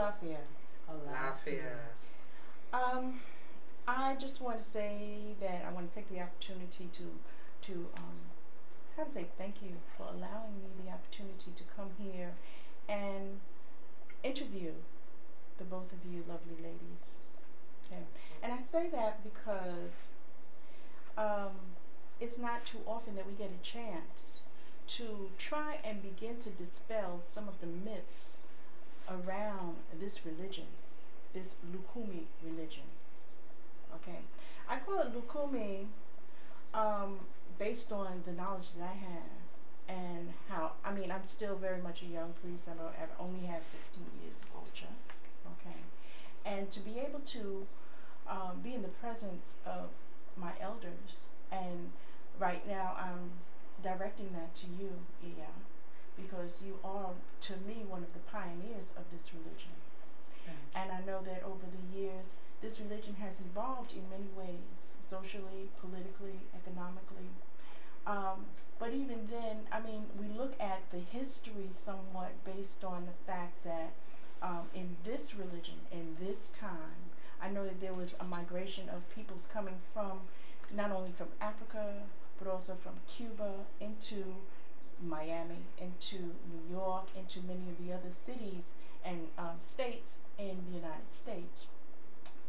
You ready? Lafia, Lafia. Lafia. Um, I just want to say that I want to take the opportunity to, to um, kind of say thank you for allowing me the opportunity to come here and interview the both of you lovely ladies. Okay, and I say that because um, it's not too often that we get a chance to try and begin to dispel some of the myths around this religion, this Lukumi religion. Okay, I call it Lukumi um, based on the knowledge that I have and how, I mean, I'm still very much a young priest. I, I only have 16 years of culture. Okay, and to be able to um, be in the presence of my elders and right now I'm directing that to you, Iya, because you are, to me, one of the pioneers of this religion. And I know that over the years, this religion has evolved in many ways, socially, politically, economically. Um, but even then, I mean, we look at the history somewhat based on the fact that um, in this religion, in this time, I know that there was a migration of peoples coming from not only from Africa, but also from Cuba into Miami, into New York, into many of the other cities and um, states in the United States.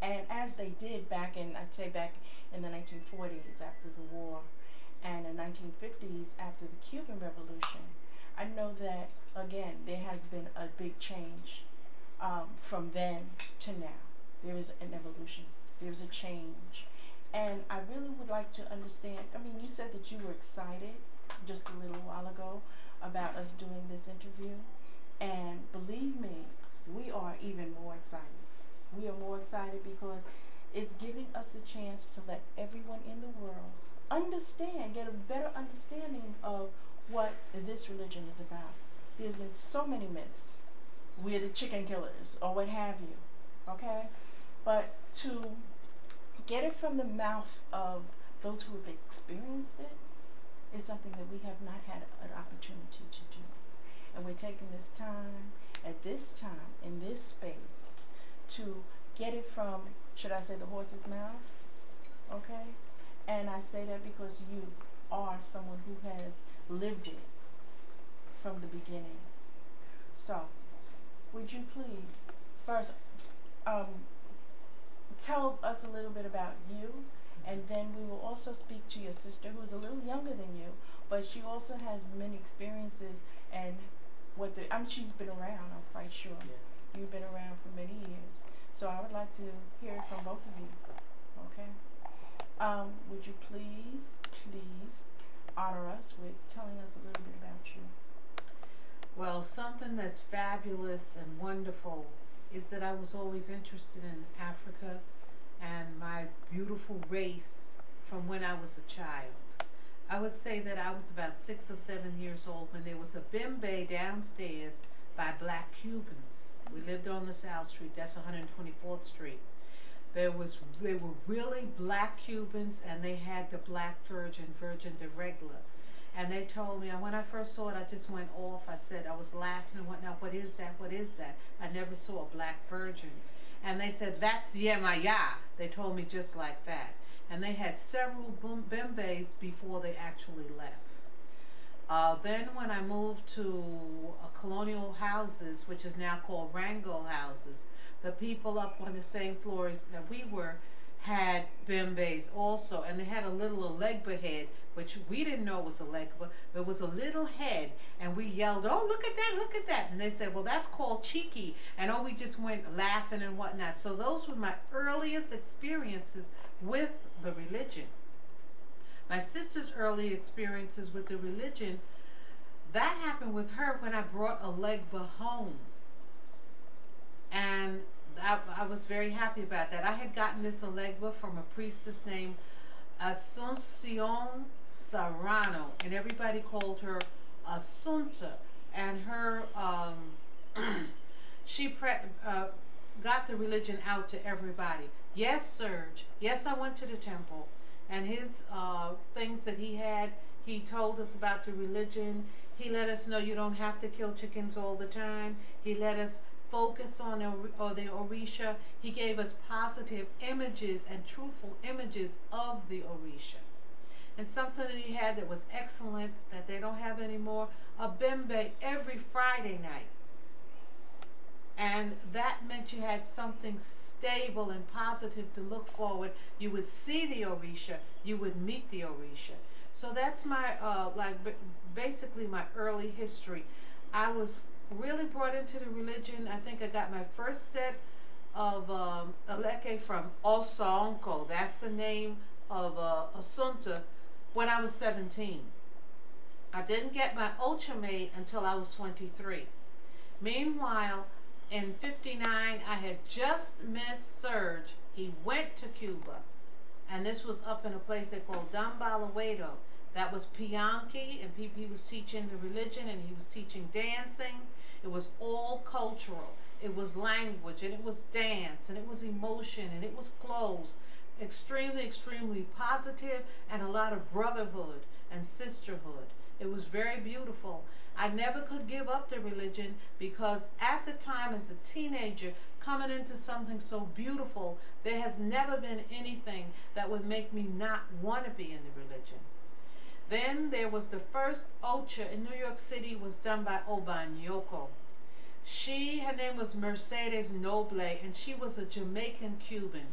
And as they did back in, I'd say back in the 1940s after the war, and the 1950s after the Cuban Revolution, I know that, again, there has been a big change um, from then to now. There is an evolution. There's a change. And I really would like to understand, I mean, you said that you were excited just a little while ago about us doing this interview. And believe me, we are even more excited. We are more excited because it's giving us a chance to let everyone in the world understand, get a better understanding of what this religion is about. There's been so many myths. We're the chicken killers or what have you. Okay? But to get it from the mouth of those who have experienced it is something that we have not had an opportunity to do. And we're taking this time, at this time, in this space, to get it from, should I say, the horse's mouth? Okay? And I say that because you are someone who has lived it from the beginning. So, would you please, first, um, tell us a little bit about you, and then we will also speak to your sister, who's a little younger than you, but she also has many experiences and what the, I mean, she's been around, I'm quite sure. Yeah. You've been around for many years. So I would like to hear from both of you, okay? Um, would you please, please honor us with telling us a little bit about you? Well, something that's fabulous and wonderful is that I was always interested in Africa and my beautiful race from when I was a child. I would say that I was about six or seven years old when there was a bimbe downstairs by black Cubans. We lived on the South Street, that's 124th Street. There was they were really black Cubans and they had the black virgin, virgin de regla. And they told me, and when I first saw it, I just went off. I said, I was laughing and whatnot, what is that, what is that? I never saw a black virgin. And they said, that's Yemaya. They told me just like that. And they had several bimbes before they actually left. Uh, then when I moved to uh, colonial houses, which is now called Rangel houses, the people up on the same floors that we were had bimbes also, and they had a little Alegba head, which we didn't know was Alegba. There was a little head, and we yelled, oh, look at that, look at that. And they said, well, that's called Cheeky. And oh, we just went laughing and whatnot. So those were my earliest experiences with the religion. My sister's early experiences with the religion, that happened with her when I brought Alegba home. And I, I, was very happy about that. I had gotten this Alegba from a priestess named Asuncion Serrano, and everybody called her Asunta. And her, um, she pre uh, got the religion out to everybody. Yes, Serge. Yes, I went to the temple. And his uh, things that he had, he told us about the religion. He let us know you don't have to kill chickens all the time. He let us focus on or the Orisha. He gave us positive images and truthful images of the Orisha. And something that he had that was excellent that they don't have anymore, a bembe every Friday night. And that meant you had something stable and positive to look forward. You would see the Orisha, you would meet the Orisha. So that's my, uh, like, basically my early history. I was really brought into the religion. I think I got my first set of um, Aleke from Osonko. That's the name of uh, Asunta when I was 17. I didn't get my Ocha made until I was 23. Meanwhile, in 59, I had just missed Serge. He went to Cuba. And this was up in a place they called Don Balawedo. That was Pianki, and he was teaching the religion, and he was teaching dancing. It was all cultural. It was language, and it was dance, and it was emotion, and it was clothes. Extremely, extremely positive, and a lot of brotherhood and sisterhood. It was very beautiful. I never could give up the religion because at the time as a teenager coming into something so beautiful, there has never been anything that would make me not want to be in the religion. Then there was the first Ocha in New York City was done by Obanyoko. She, her name was Mercedes Noble, and she was a Jamaican Cuban.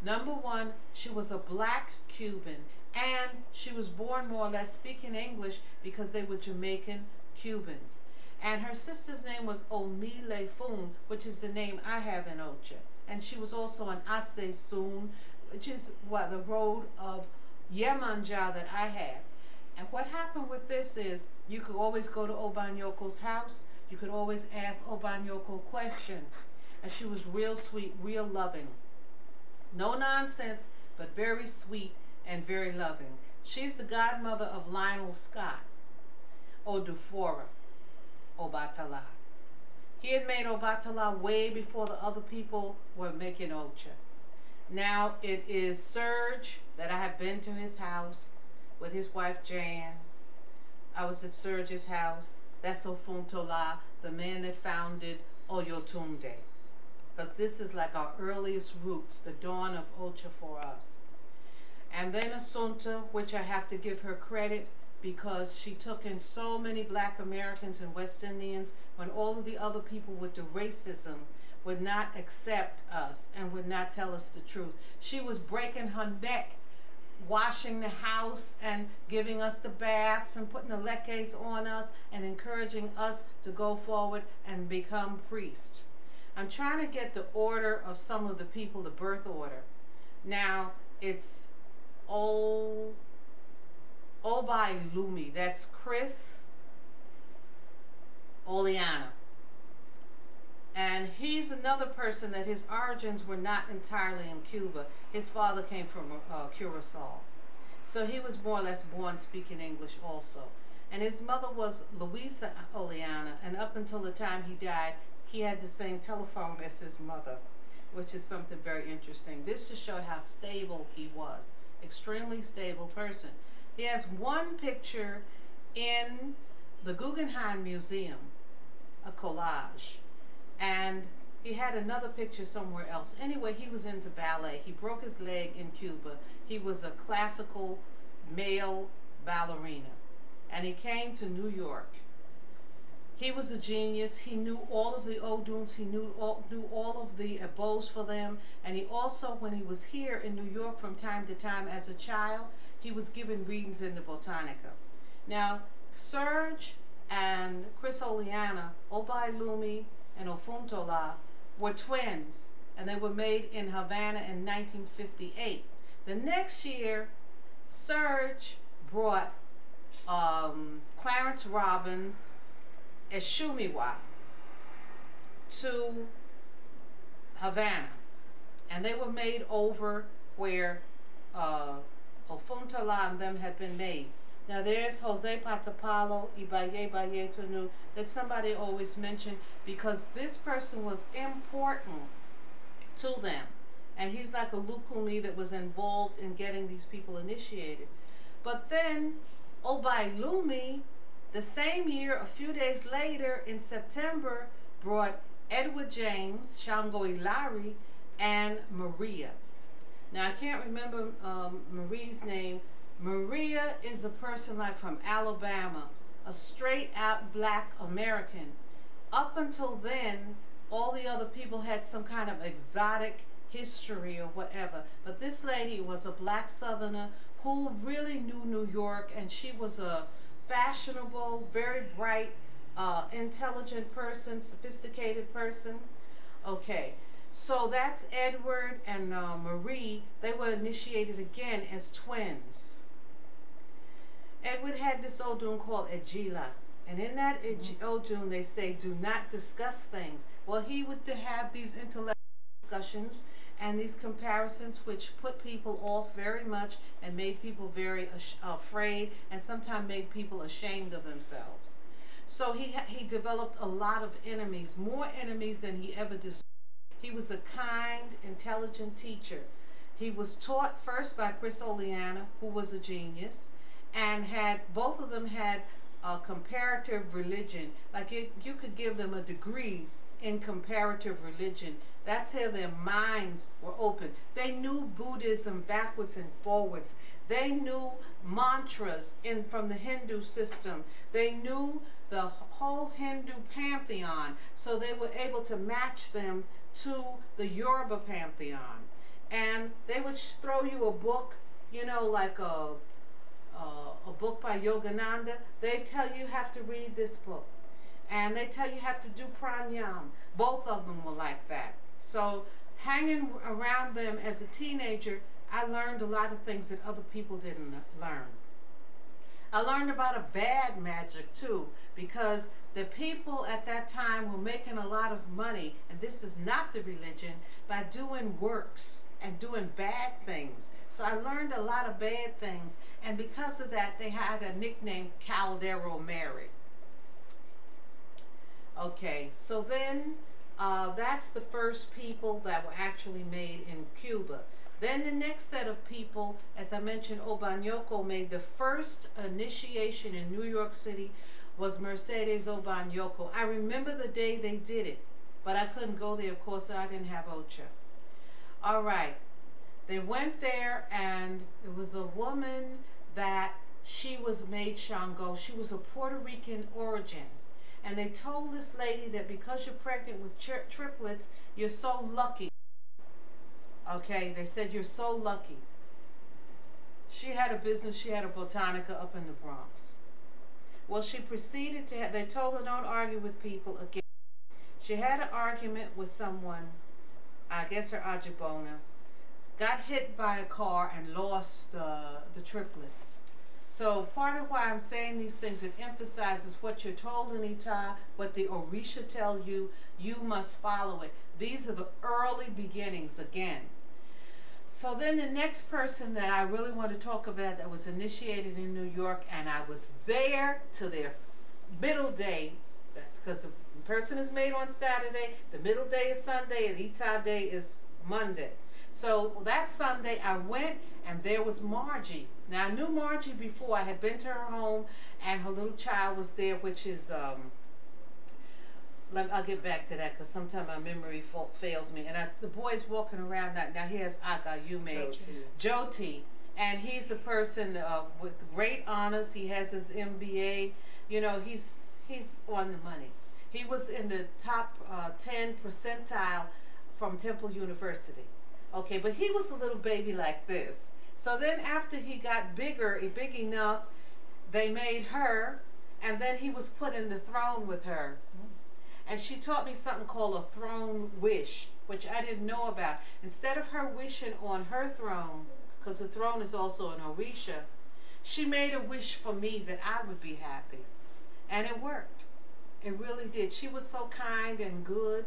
Number one, she was a black Cuban, and she was born more or less speaking English because they were Jamaican Cubans. And her sister's name was Omile Fun, which is the name I have in Ocha. And she was also an Ase Soon, which is what the road of Yemanja that I have. And what happened with this is you could always go to Obanyoko's house. You could always ask Obanyoko questions. And she was real sweet, real loving. No nonsense, but very sweet and very loving. She's the godmother of Lionel Scott, Odufora, Obatala. He had made Obatala way before the other people were making Ocha. Now it is Serge that I have been to his house with his wife Jan. I was at Serge's house. That's Ofuntola, the man that founded Oyotunji. Because this is like our earliest roots, the dawn of Ocha for us. And then Asunta, which I have to give her credit because she took in so many black Americans and West Indians when all of the other people with the racism would not accept us and would not tell us the truth. She was breaking her neck washing the house and giving us the baths and putting the lekes on us and encouraging us to go forward and become priests. I'm trying to get the order of some of the people, the birth order. Now, it's O Obai Lumi. That's Chris Oliana. And he's another person that his origins were not entirely in Cuba. His father came from uh, Curacao. So he was more or less born speaking English also. And his mother was Louisa Oliana, and up until the time he died, he had the same telephone as his mother, which is something very interesting. This to show how stable he was. Extremely stable person. He has one picture in the Guggenheim Museum, a collage and he had another picture somewhere else. Anyway, he was into ballet. He broke his leg in Cuba. He was a classical male ballerina. And he came to New York. He was a genius. He knew all of the Oduns. He knew all, knew all of the abodes for them. And he also, when he was here in New York from time to time as a child, he was given readings in the Botanica. Now, Serge and Chris Oliana, Obai Lumi, and Ofuntola were twins, and they were made in Havana in 1958. The next year, Serge brought um, Clarence Robbins Eshumiwa to Havana, and they were made over where uh, Ofuntola and them had been made. Now there's Jose Patapalo, Ibaye Bayetonu, that somebody always mentioned because this person was important to them. And he's like a Lukumi that was involved in getting these people initiated. But then Obai Lumi The same year, a few days later, in September, brought Edward James, Shango Ilari, and Maria. Now I can't remember um, Marie's name. Maria is a person like from Alabama, a straight out black American. Up until then, all the other people had some kind of exotic history or whatever. But this lady was a black southerner who really knew New York and she was a fashionable, very bright, uh, intelligent person, sophisticated person. Okay, so that's Edward and uh, Marie. They were initiated again as twins. Edward had this old Odun called Ejila. And in that mm-hmm. old Odun, they say, do not discuss things. Well, he would have these intellectual discussions and these comparisons which put people off very much and made people very afraid and sometimes made people ashamed of themselves. So he, he developed a lot of enemies, more enemies than he ever deserved. He was a kind, intelligent teacher. He was taught first by Chris Oliana, who was a genius, and had both of them had a comparative religion. Like you could give them a degree in comparative religion. That's how their minds were open. They knew Buddhism backwards and forwards. They knew mantras in from the Hindu system. They knew the whole Hindu pantheon, so they were able to match them to the Yoruba pantheon. And they would throw you a book, you know, like a, Uh, a book by Yogananda. They tell you have to read this book. And they tell you you have to do pranayam. Both of them were like that. So hanging around them as a teenager, I learned a lot of things that other people didn't learn. I learned about a bad magic too, because the people at that time were making a lot of money, and this is not the religion, by doing works and doing bad things. So I learned a lot of bad things, and because of that, they had a nickname Caldero Mary. Okay, so then uh, that's the first people that were actually made in Cuba. Then the next set of people, as I mentioned, Obanyoko made the first initiation in New York City was Mercedes Obanyoko. I remember the day they did it, but I couldn't go there. Of course, I didn't have OCHA. All right. They went there, and it was a woman that she was made Shango. She was of Puerto Rican origin. And they told this lady that because you're pregnant with triplets, you're so lucky. Okay, they said you're so lucky. She had a business, she had a botanica up in the Bronx. Well, she proceeded to have, they told her don't argue with people again. She had an argument with someone, I guess her Ajibona, got hit by a car and lost the, the triplets. So part of why I'm saying these things, it emphasizes what you're told in Ita, what the Orisha tell you, you must follow it. These are the early beginnings again. So then the next person that I really want to talk about that was initiated in New York, and I was there to their middle day, because the person is made on Saturday, the middle day is Sunday, and Ita day is Monday. So that Sunday I went, and there was Margie. Now I knew Margie before. I had been to her home, and her little child was there, which is um, let, I'll get back to that because sometimes my memory fails me. And I, the boy's walking around now. Now here's Aga Yume, Joti, and he's a person uh, with great honors. He has his MBA. You know, he's he's on the money. He was in the top uh, 10 percentile from Temple University. Okay, but he was a little baby like this. So then after he got bigger, big enough, they made her, and then he was put in the throne with her. And she taught me something called a throne wish, which I didn't know about. Instead of her wishing on her throne, because the throne is also an Orisha, she made a wish for me that I would be happy. And it worked. It really did. She was so kind and good.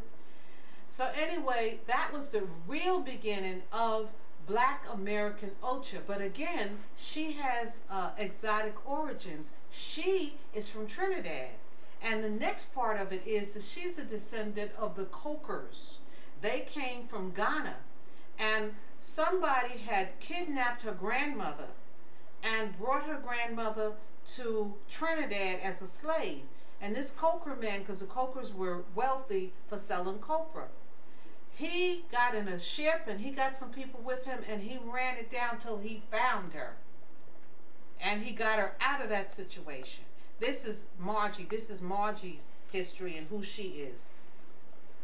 So anyway, that was the real beginning of Black American Ocha. But again, she has uh, exotic origins. She is from Trinidad. And the next part of it is that she's a descendant of the Cokers. They came from Ghana. And somebody had kidnapped her grandmother and brought her grandmother to Trinidad as a slave. And this Coker man, because the Cokers were wealthy for selling copra, he got in a ship and he got some people with him and he ran it down till he found her. And he got her out of that situation. This is Margie. This is Margie's history and who she is.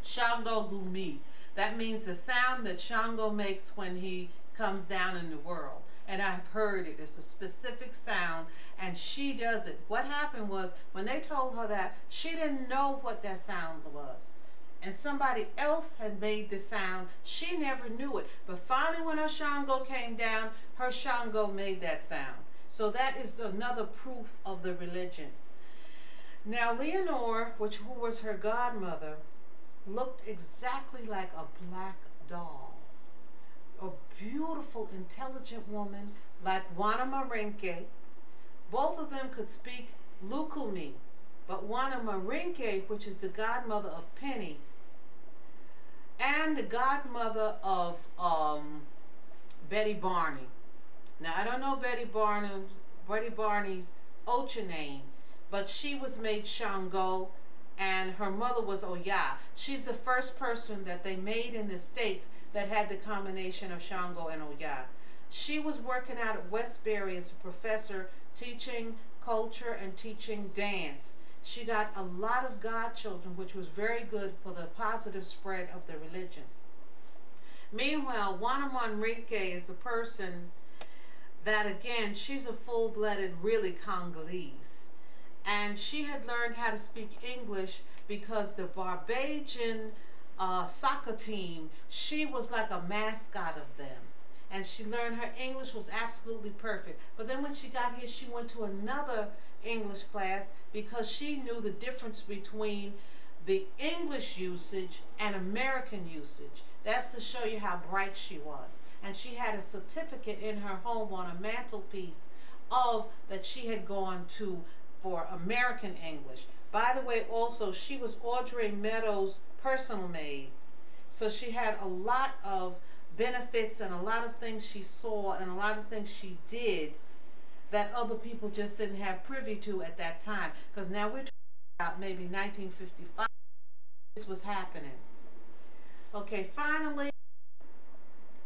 Shango Gumi. That means the sound that Shango makes when he comes down in the world. And I've heard it. It's a specific sound, and she does it. What happened was when they told her that, she didn't know what that sound was. And somebody else had made the sound. She never knew it. But finally, when her Shango came down, her Shango made that sound. So that is another proof of the religion. Now, Leonore, which who was her godmother, looked exactly like a black doll. A beautiful, intelligent woman like Juana Manrique. Both of them could speak Lukumi, but Juana Manrique, which is the godmother of Penny, and the godmother of um, Betty Barney. Now I don't know Betty Betty Barney's Ocha name, but she was made Shango and her mother was Oya. She's the first person that they made in the States that had the combination of Shango and Oya. She was working out at Westbury as a professor teaching culture and teaching dance. She got a lot of godchildren, which was very good for the positive spread of the religion. Meanwhile, Juana Manrique is a person that, again, she's a full-blooded, really Congolese. And she had learned how to speak English because the Barbadian uh, soccer team, she was like a mascot of them. And she learned her English was absolutely perfect. But then when she got here, she went to another English class because she knew the difference between the English usage and American usage. That's to show you how bright she was. And she had a certificate in her home on a mantelpiece of that she had gone to for American English. By the way, also, she was Audrey Meadows' personal maid. So she had a lot of benefits and a lot of things she saw and a lot of things she did that other people just didn't have privy to at that time. Because now we're talking about maybe 1955, this was happening. Okay, finally,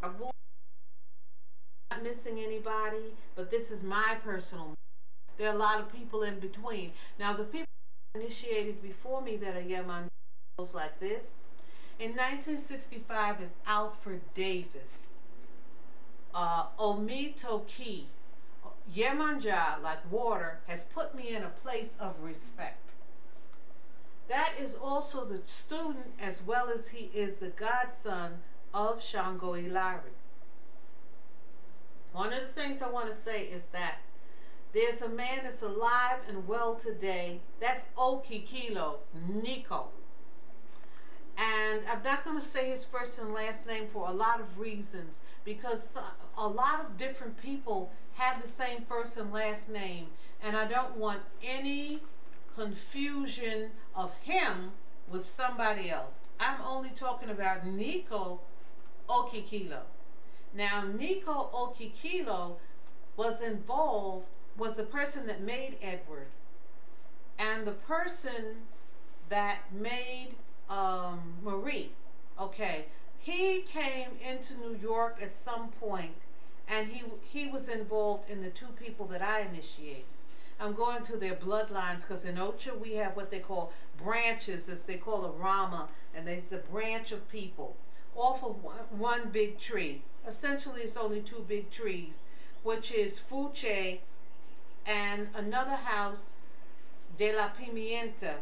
I'm not missing anybody, but this is my personal. There are a lot of people in between. Now, the people initiated before me that are Yemen like this. In 1965 is Alfred Davis. Uh, Omitoki, Yemanja, like water, has put me in a place of respect. That is also the student as well as he is the godson of Shango Ilari. One of the things I want to say is that there's a man that's alive and well today. That's Okikilo, Nico. And I'm not going to say his first and last name for a lot of reasons because a lot of different people have the same first and last name. And I don't want any confusion of him with somebody else. I'm only talking about Nico Okikilo. Now, Nico Okikilo was involved was the person that made Edward and the person that made um, Marie. Okay, he came into New York at some point and he he was involved in the two people that I initiated. I'm going to their bloodlines because in Ocha we have what they call branches, as they call a Rama, and there's a branch of people off of one, big tree. Essentially, it's only two big trees, which is Fuche and another house, De la Pimienta,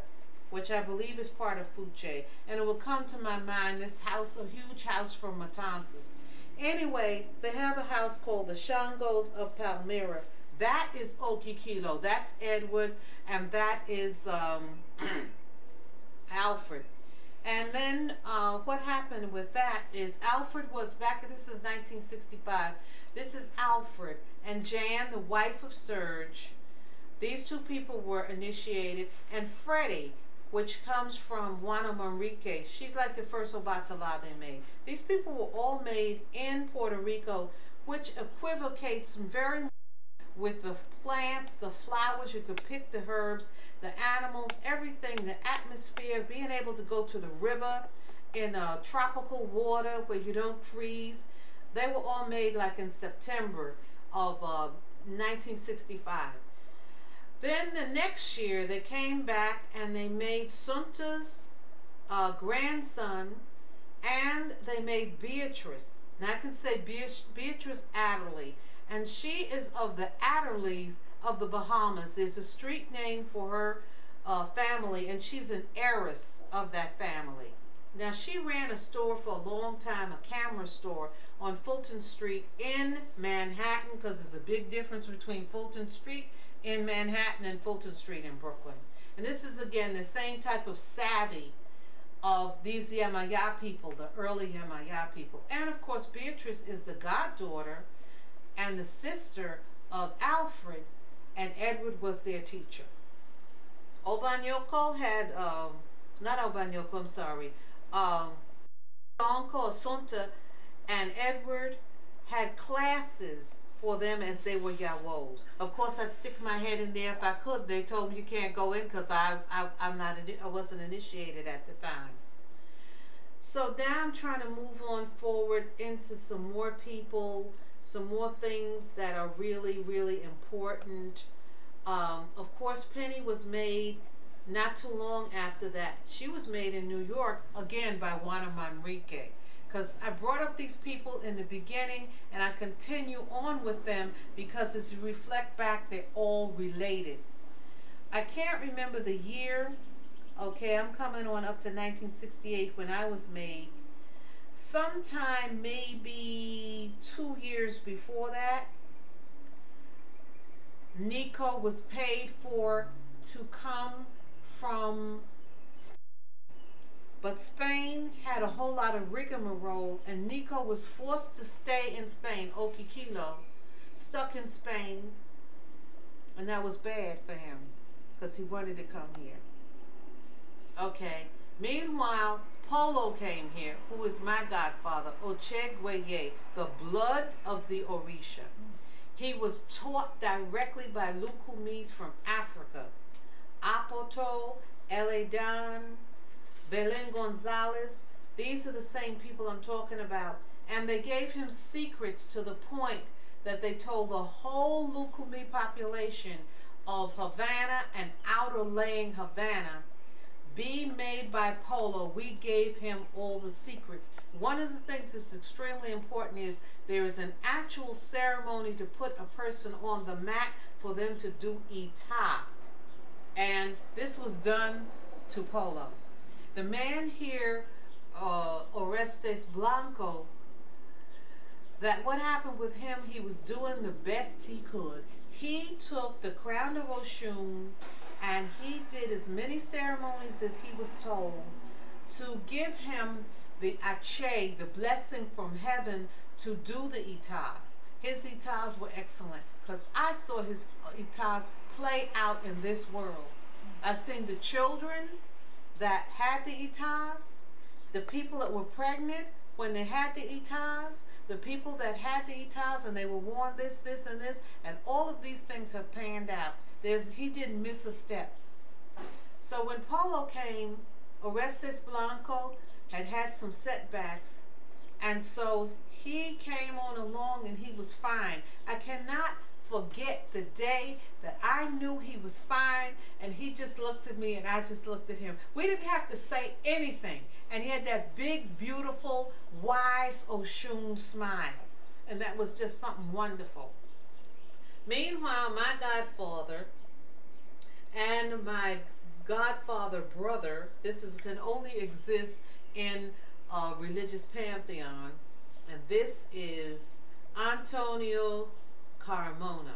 which I believe is part of Fuche. And it will come to my mind this house, a huge house from Matanzas. Anyway, they have a house called the Shangos of Palmyra. That is Okikilo. That's Edward, and that is um, Alfred. And then uh, what happened with that is Alfred was back, in this is 1965. This is Alfred and Jan, the wife of Serge. These two people were initiated. And Freddie, which comes from Juana Manrique. She's like the first Obatala they made. These people were all made in Puerto Rico, which equivocates very much with the plants, the flowers, you could pick the herbs, the animals, everything, the atmosphere, being able to go to the river in uh, tropical water where you don't freeze. They were all made like in September of uh, 1965. Then the next year they came back and they made Sunta's uh, grandson and they made Beatrice. Now I can say Beatrice Adderley, and she is of the Adderleys of the Bahamas. There's a street name for her uh, family, and she's an heiress of that family. Now she ran a store for a long time, a camera store on Fulton Street in Manhattan, because there's a big difference between Fulton Street in Manhattan and Fulton Street in Brooklyn. And this is again the same type of savvy of these Yemaya people, the early Yemaya people. And of course, Beatrice is the goddaughter and the sister of Alfred, and Edward was their teacher. Obanyoko had, um, not Obanyoko, I'm sorry, um, Sonko and Edward had classes for them as they were Yawos. Of course, I'd stick my head in there if I could. They told me you can't go in because I, I, I'm not, I wasn't initiated at the time. So now I'm trying to move on forward into some more people, some more things that are really, really important. Um, of course, Penny was made not too long after that. She was made in New York, again, by Juana Manrique because I brought up these people in the beginning and I continue on with them because as you reflect back, they're all related. I can't remember the year. Okay, I'm coming on up to 1968 when I was made. Sometime maybe two years before that, Nico was paid for to come from but Spain had a whole lot of rigmarole, and Nico was forced to stay in Spain, Okikilo, stuck in Spain, and that was bad for him because he wanted to come here. Okay. Meanwhile, Polo came here, who is my godfather, Ochegweye, the blood of the Orisha. He was taught directly by Lukumis from Africa. Apoto, Eledan, Belen Gonzalez. These are the same people I'm talking about. And they gave him secrets to the point that they told the whole Lukumi population of Havana and outer laying Havana be made by Polo. We gave him all the secrets. One of the things that's extremely important is there is an actual ceremony to put a person on the mat for them to do ita. And this was done to Polo. The man here, uh, Orestes Blanco, that what happened with him, he was doing the best he could. He took the crown of Oshun and he did as many ceremonies as he was told to give him the ache, the blessing from heaven to do the itas. His itas were excellent because I saw his itas play out in this world. I've seen the children that had the itas, the people that were pregnant when they had the itas, the people that had the itas and they were worn this, this, and this, and all of these things have panned out. There's, he didn't miss a step. So when Polo came, Orestes Blanco had had some setbacks, and so he came on along and he was fine. I cannot forget the day that I knew he was fine and he just looked at me and I just looked at him. We didn't have to say anything. And he had that big, beautiful, wise Oshun smile. And that was just something wonderful. Meanwhile, my godfather and my godfather brother, this is, can only exist in a religious pantheon, and this is Antonio Carmona,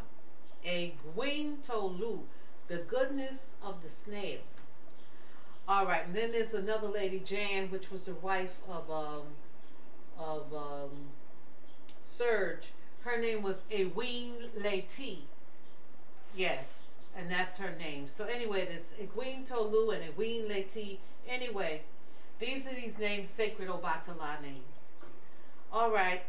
a Gwintolu, the goodness of the snail. All right, and then there's another lady, Jan, which was the wife of um, of um, Serge. Her name was Eween Leti. Yes, and that's her name. So anyway, there's Egwene Tolu and Eween Leti. Anyway, these are these names, sacred Obatala names. All right,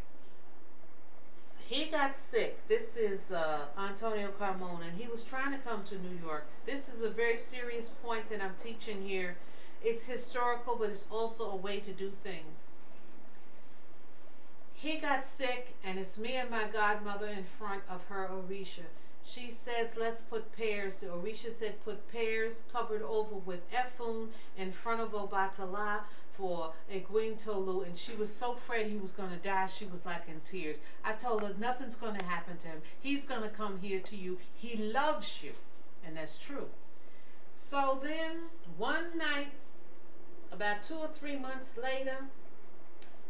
he got sick. This is uh, Antonio Carmona, and he was trying to come to New York. This is a very serious point that I'm teaching here. It's historical, but it's also a way to do things. He got sick, and it's me and my godmother in front of her Orisha. She says, let's put pears. Orisha said, put pears covered over with Efun in front of Obatala for Egwin Tolu. And she was so afraid he was going to die, she was like in tears. I told her, nothing's going to happen to him. He's going to come here to you. He loves you. And that's true. So then, one night, about two or three months later,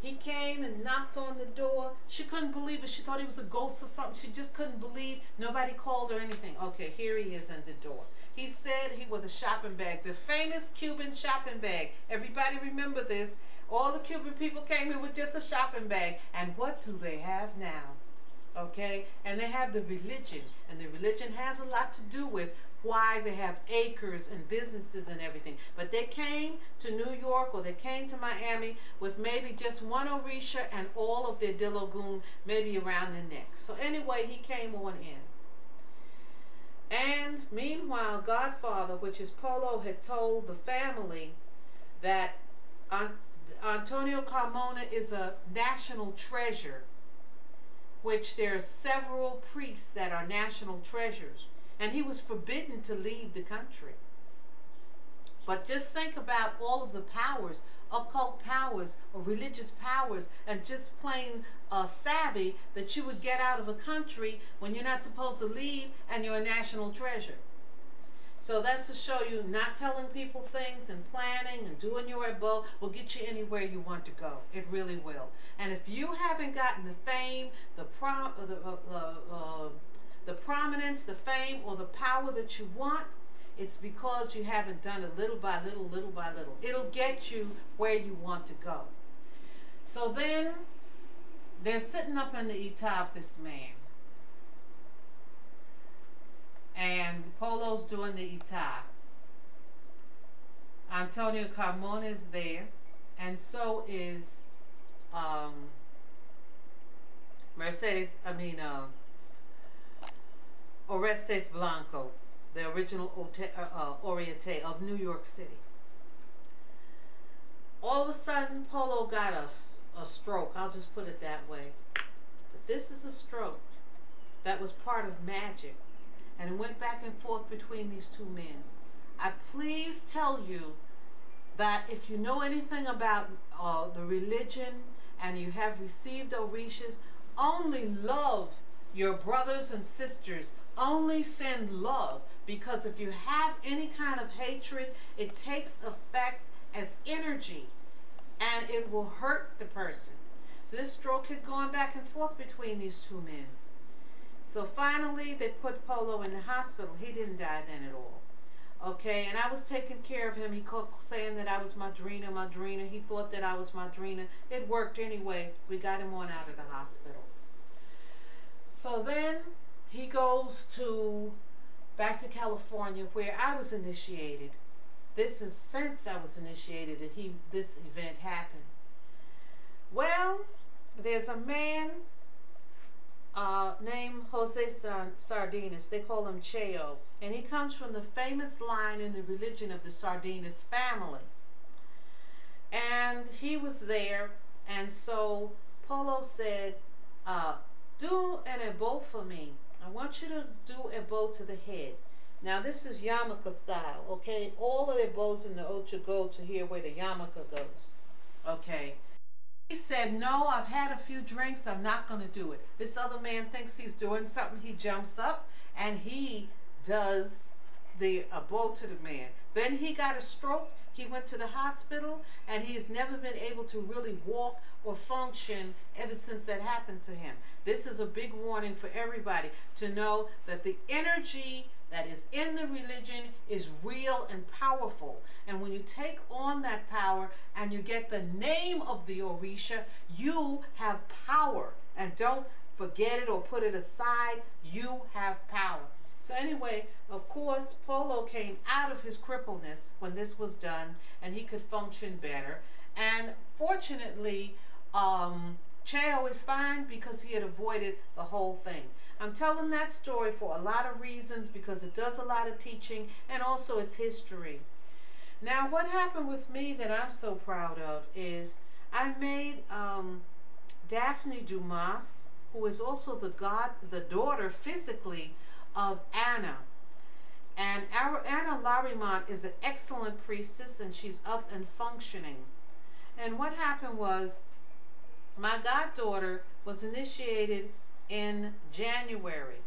he came and knocked on the door. She couldn't believe it. She thought he was a ghost or something. She just couldn't believe nobody called or anything. Okay, here he is in the door. He said he was a shopping bag, the famous Cuban shopping bag. Everybody remember this. All the Cuban people came here with just a shopping bag. And what do they have now? Okay? And they have the religion. And the religion has a lot to do with why they have acres and businesses and everything. But they came to New York or they came to Miami with maybe just one Orisha and all of their Dilogun maybe around their neck. So anyway, he came on in. And meanwhile, Godfather, which is Polo, had told the family that Antonio Carmona is a national treasure, which there are several priests that are national treasures and he was forbidden to leave the country. But just think about all of the powers, occult powers or religious powers, and just plain uh, savvy that you would get out of a country when you're not supposed to leave and you're a national treasure. So that's to show you not telling people things and planning and doing your ebo will get you anywhere you want to go. It really will. And if you haven't gotten the fame, the prom, the, uh, uh, the prominence, the fame, or the power that you want, it's because you haven't done it little by little, little by little. It'll get you where you want to go. So then, they're sitting up in the Itab, this man. And Polo's doing the Itab. Antonio Carmona is there. And so is um, Mercedes, I mean, uh, Orestes Blanco, the original uh, uh, Oriate of New York City. All of a sudden, Polo got a, a stroke. I'll just put it that way. But this is a stroke that was part of magic. And it went back and forth between these two men. I please tell you that if you know anything about uh, the religion and you have received Orishas, only love your brothers and sisters only send love because if you have any kind of hatred, it takes effect as energy and it will hurt the person. So this stroke had gone back and forth between these two men. So finally, they put Polo in the hospital. He didn't die then at all. Okay, and I was taking care of him. He kept saying that I was Madrina, Madrina. He thought that I was Madrina. It worked anyway. We got him on out of the hospital. So then he goes to back to California where I was initiated. This is since I was initiated that he this event happened. Well, there's a man uh, named Jose Sardinas. They call him Cheo. And he comes from the famous line in the religion of the Sardinas family. And he was there. And so Polo said, uh, do an ebo for me. I want you to do a bow to the head. Now this is yarmulke style, okay? All of the bows in the Ocha go to here where the yarmulke goes, okay? He said, no, I've had a few drinks, I'm not going to do it. This other man thinks he's doing something, he jumps up and he does the a bow to the man. Then he got a stroke, he went to the hospital, and he has never been able to really walk or function ever since that happened to him. This is a big warning for everybody to know that the energy that is in the religion is real and powerful. And when you take on that power and you get the name of the Orisha, you have power. And don't forget it or put it aside. You have power. So anyway, of course, Polo came out of his crippleness when this was done, and he could function better. And fortunately, um, Cheo is fine because he had avoided the whole thing. I'm telling that story for a lot of reasons because it does a lot of teaching and also its history. Now, what happened with me that I'm so proud of is I made um, Daphne Dumas, who is also the god, the daughter physically of Anna. And our Anna Larimont is an excellent priestess, and she's up and functioning. And what happened was, my goddaughter was initiated in January.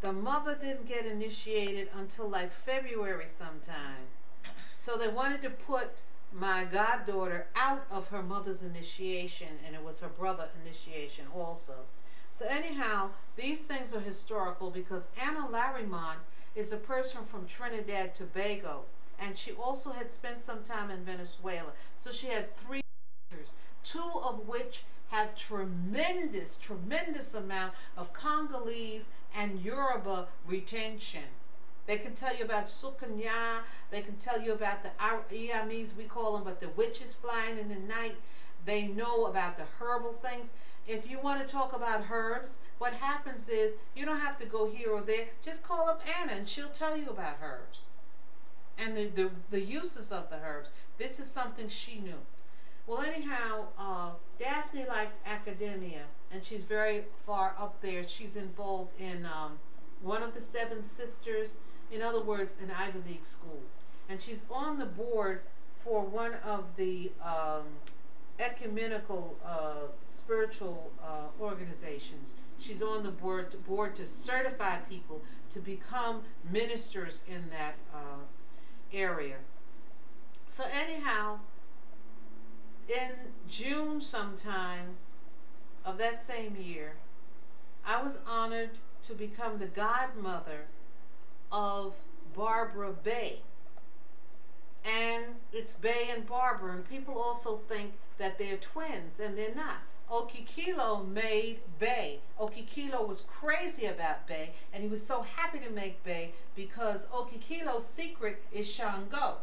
The mother didn't get initiated until like February sometime. So they wanted to put my goddaughter out of her mother's initiation, and it was her brother initiation also. So anyhow, these things are historical because Anna Larimont is a person from Trinidad Tobago, and she also had spent some time in Venezuela. So she had three sisters, two of which have tremendous, tremendous amount of Congolese and Yoruba retention. They can tell you about Sukanya. They can tell you about the Iyamis, we call them, but the witches flying in the night. They know about the herbal things. If you want to talk about herbs, what happens is you don't have to go here or there. Just call up Anna and she'll tell you about herbs and the, the, the uses of the herbs. This is something she knew. Well, anyhow, uh, Daphne liked academia, and she's very far up there. She's involved in um, one of the seven sisters, in other words, an Ivy League school. And she's on the board for one of the um, ecumenical uh, spiritual uh, organizations. She's on the board to, board to certify people to become ministers in that uh, area. So anyhow, in June sometime of that same year, I was honored to become the godmother of Barbara Bay. And it's Bay and Barbara, and people also think that they're twins, and they're not. Okikilo made Bay. Okikilo was crazy about Bay, and he was so happy to make Bay because Okikilo's secret is Shango.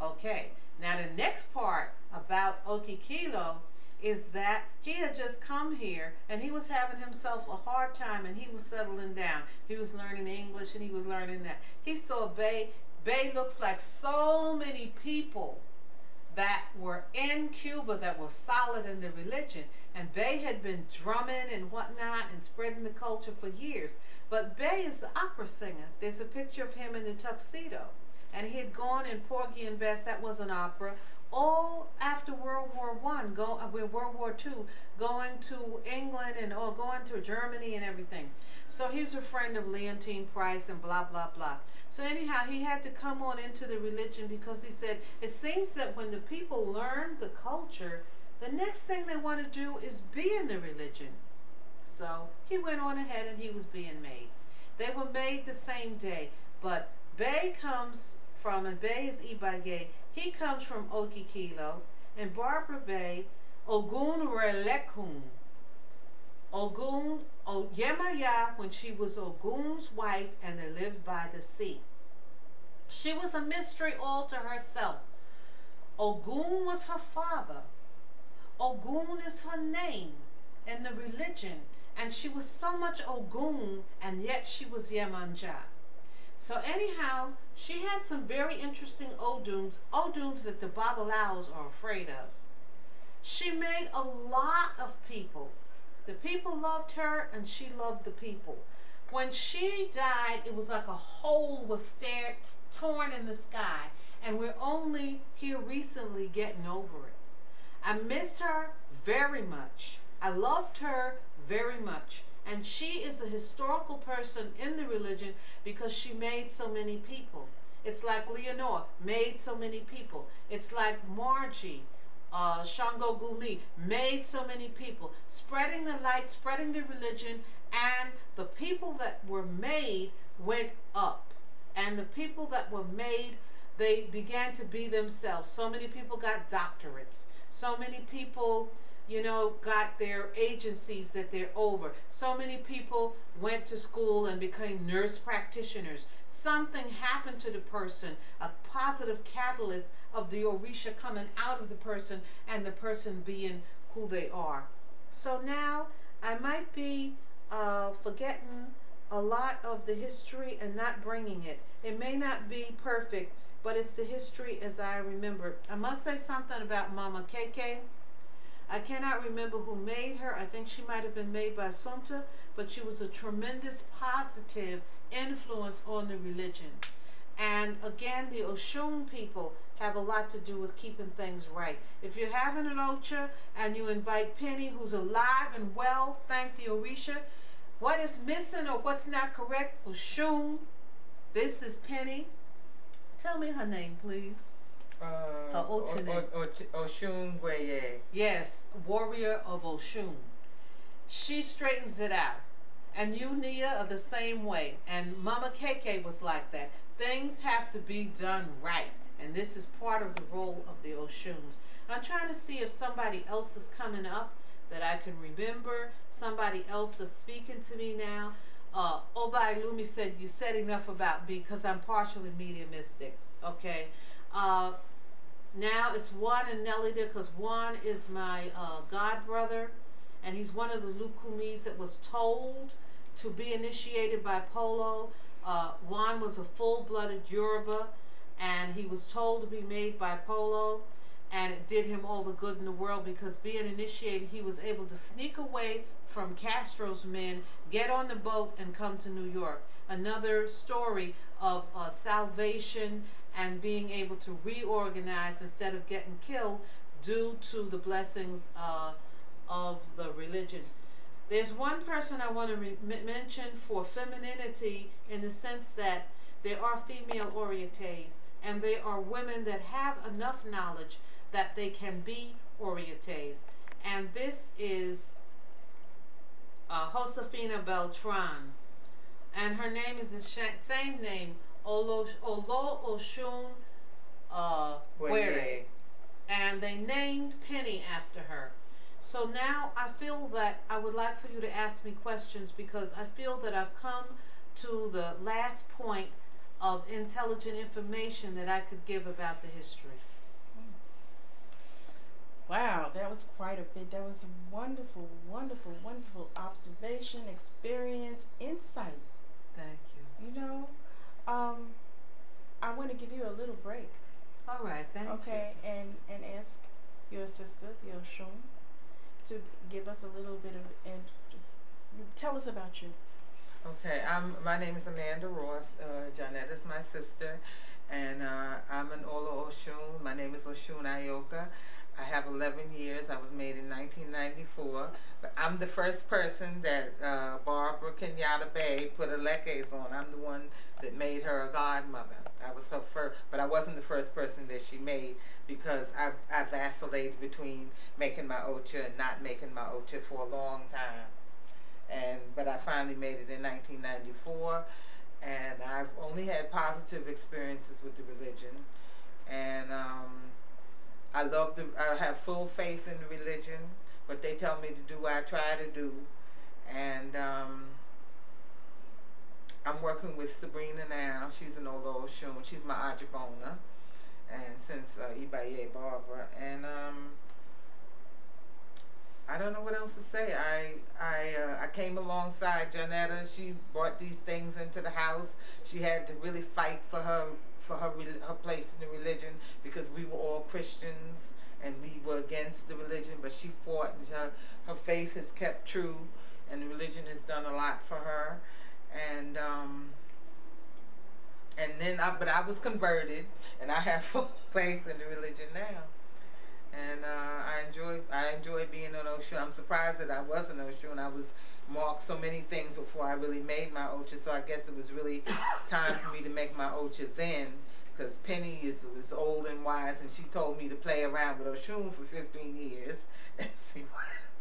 Okay, now the next part about Okikilo is that he had just come here and he was having himself a hard time and he was settling down. He was learning English and he was learning that. He saw Bay. Bay looks like so many people that were in Cuba that were solid in the religion. And Bay had been drumming and whatnot and spreading the culture for years. But Bay is the opera singer. There's a picture of him in the tuxedo. And he had gone in Porgy and Bess, that was an opera, all after World War One, go uh, World War Two, going to England and or going to Germany and everything. So he's a friend of Leontyne Price and blah blah blah. So anyhow, he had to come on into the religion because he said it seems that when the people learn the culture, the next thing they want to do is be in the religion. So he went on ahead and he was being made. They were made the same day, but Bay comes from, and Bay is Ibage, he comes from Okikilo, and Barbara Bay, Ogun Relekun. Ogun, o, Yemaya, when she was Ogun's wife and they lived by the sea. She was a mystery all to herself. Ogun was her father. Ogun is her name and the religion. And she was so much Ogun, and yet she was Yemanja. So anyhow, she had some very interesting Oduns, Oduns that the Babalaos are afraid of. She made a lot of people. The people loved her and she loved the people. When she died, it was like a hole was stared, torn in the sky. And we're only here recently getting over it. I miss her very much. I loved her very much. And she is a historical person in the religion because she made so many people. It's like Leonore made so many people. It's like Margie, uh, Shango Gumi made so many people, spreading the light, spreading the religion, and the people that were made went up. And the people that were made, they began to be themselves. So many people got doctorates. So many people you know, got their agencies that they're over. So many people went to school and became nurse practitioners. Something happened to the person, a positive catalyst of the Orisha coming out of the person and the person being who they are. So now I might be uh, forgetting a lot of the history and not bringing it. It may not be perfect, but it's the history as I remember. I must say something about Mama KK. I cannot remember who made her. I think she might have been made by Sunta, but she was a tremendous positive influence on the religion. And again, the Oshun people have a lot to do with keeping things right. If you're having an Ocha and you invite Penny, who's alive and well, thank the Orisha, what is missing or what's not correct, Oshun, this is Penny. Tell me her name, please. Uh, Her. O- O- O- Oshun Gweye. Yes, warrior of Oshun. She straightens it out. And you, Nia, are the same way. And Mama KK was like that. Things have to be done right. And this is part of the role of the Oshuns. I'm trying to see if somebody else is coming up that I can remember. Somebody else is speaking to me now. Uh, Obai Lumi said, You said enough about me because I'm partially mediumistic. Okay. Uh, now it's Juan and Nelly there because Juan is my uh, god brother, and he's one of the Lukumis that was told to be initiated by Polo. Uh, Juan was a full-blooded Yoruba, and he was told to be made by Polo, and it did him all the good in the world because being initiated, he was able to sneak away from Castro's men, get on the boat, and come to New York. Another story of uh, salvation and being able to reorganize instead of getting killed due to the blessings uh, of the religion. There's one person I want to mention for femininity in the sense that there are female oriates and they are women that have enough knowledge that they can be oriates. And this is uh, Josefina Beltran. And her name is the same name, Olo, Olo Oshun uh, Were. And they named Penny after her. So now I feel that I would like for you to ask me questions because I feel that I've come to the last point of intelligent information that I could give about the history. Wow, that was quite a bit. That was a wonderful, wonderful, wonderful observation, experience, insight. Thank you. You know, um, I want to give you a little break, All right, thank you. okay, and and ask your sister, your Oshun, to give us a little bit of and tell us about you. Okay, I'm, my name is Amanda Ross. Uh, Janette is my sister, and uh, I'm an Ola Oshun. My name is Oshun Ayoka. I have 11 years. I was made in 1994. I'm the first person that uh, Barbara Kenyatta Bay put a lekes on. I'm the one that made her a godmother. I was her first, but I wasn't the first person that she made because I, I vacillated between making my ocha and not making my ocha for a long time and but I finally made it in 1994, and I've only had positive experiences with the religion, and um, I love the I have full faith in the religion. What they tell me to do, what I try to do, and um, I'm working with Sabrina now. She's an old old Oshun. She's my Ajabona, and since uh, Ibaye Barbara, and um, I don't know what else to say. I I uh, I came alongside Janetta. She brought these things into the house. She had to really fight for her for her her place in the religion because we were all Christians and we were against the religion. But she fought, and her her faith has kept true, and the religion has done a lot for her. And um, and then I but I was converted, and I have full faith in the religion now and uh, I enjoy I enjoy being an Oshun. I'm surprised that I was an Oshun. I was marked so many things before I really made my Ocha, so I guess it was really time for me to make my Ocha then. Because Penny is was old and wise, and she told me to play around with Oshun for 15 years and see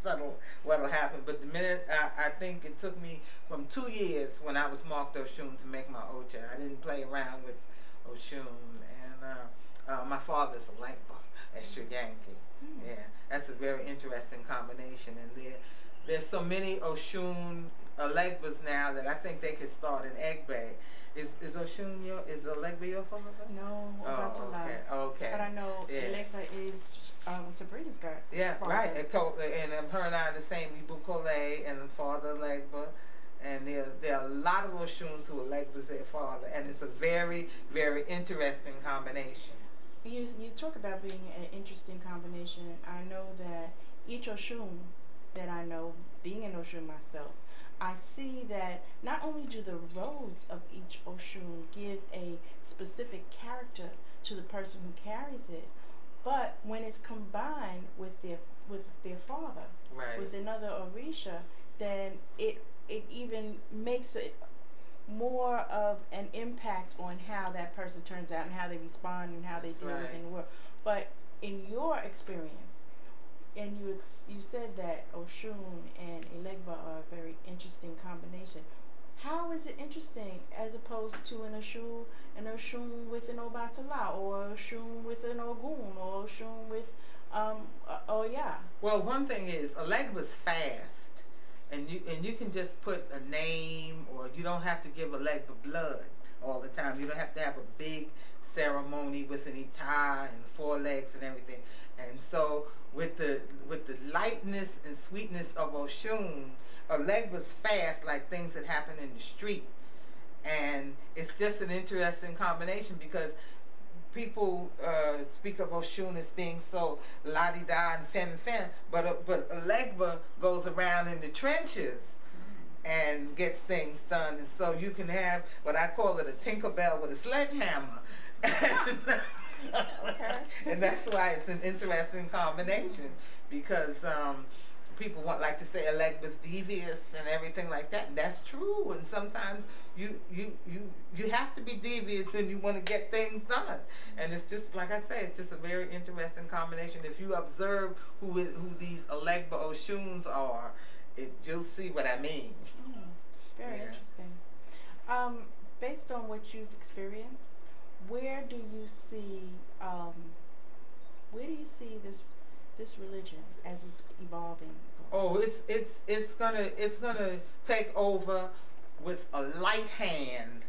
what'll, what'll happen. But the minute I, I think it took me from two years when I was marked Oshun to make my Ocha. I didn't play around with Oshun, and uh, uh, my father's a light bulb. Extra Yankee. Hmm. Yeah, that's a very interesting combination. And there, there's so many Oshun Alegbas now that I think they could start an egg bag. Is is Oshun your is Alegba your father? No, Oh, your okay, okay. But I know Yeah. Elekba is um, Sabrina's. Yeah, father. right. And, co- and her and I are the same. Ibu Kole and Father Legba. And there, there are a lot of Oshuns who are Legba's their father. And it's a very, very interesting combination. You you talk about being an interesting combination. I know that each Oshun that I know, being an Oshun myself, I see that not only do the roads of each Oshun give a specific character to the person who carries it, but when it's combined with their with their father, Right. with another Orisha, then it it even makes it more of an impact on how that person turns out and how they respond and how they deal right. within the world. But in your experience, and you you said that Oshun and Elegba are a very interesting combination. How is it interesting as opposed to an Oshun, an Oshun with an Obatala, or Oshun with an Ogun, or Oshun with um, uh, Oya? Well, one thing is, Alegba's fast, and you and you can just put a name, or you don't have to give Alegba blood all the time. You don't have to have a big ceremony with an itai and four legs and everything. And so, with the with the lightness and sweetness of Oshun, Alegba's fast like things that happen in the street, and it's just an interesting combination because people uh, speak of Oshun as being so la di da and fem fem, but uh, but Alegba goes around in the trenches and gets things done, and so you can have what I call it a Tinkerbell with a sledgehammer. Okay. and that's why it's an interesting combination because um, people want like to say Alegba's devious and everything like that. And that's true. And sometimes you you you you have to be devious when you want to get things done. And it's just like I say, it's just a very interesting combination. If you observe who is, who these Alegba Oshuns are, it, you'll see what I mean. Mm, very Yeah. interesting. Um, based on what you've experienced, where do you see um, where do you see this this religion as it's evolving? Oh, it's it's it's gonna it's gonna take over with a light hand,